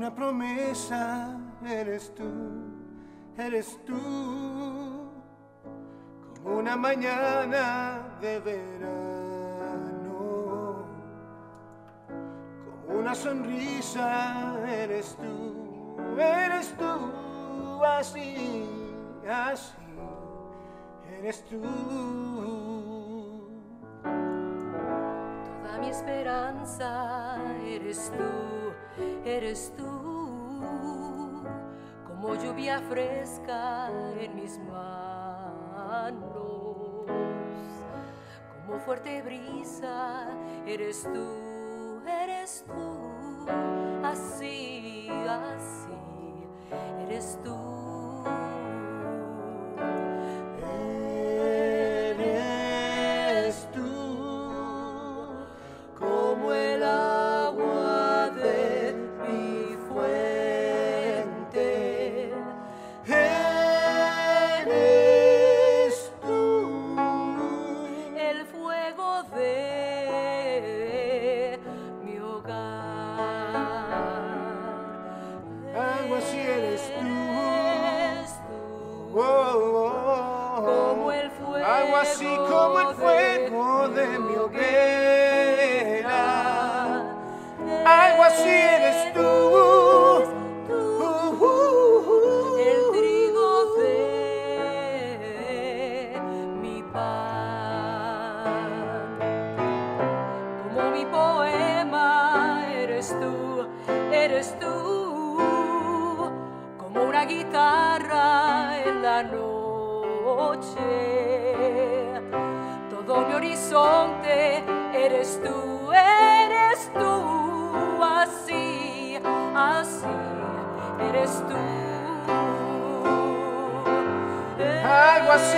una promesa, eres tú, eres tú, como una mañana de verano, como una sonrisa, eres tú, eres tú, así, así, eres tú. Toda mi esperanza eres tú, eres tú, como lluvia fresca en mis manos, como fuerte brisa, eres tú, eres tú, así, así, eres tú. Algo así eres tú. El trigo de mi pan. Como mi poema eres tú, eres tú, como una guitarra en la noche. Horizonte eres tú, eres tú, así, así, eres tú. Algo así